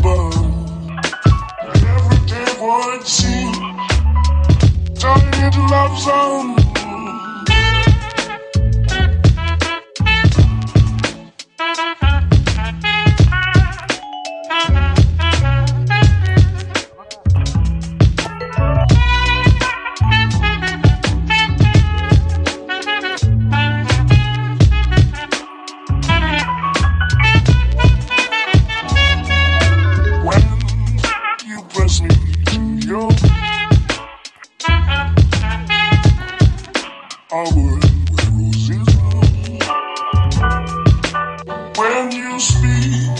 above. Every day would seem turning into love zone. speak.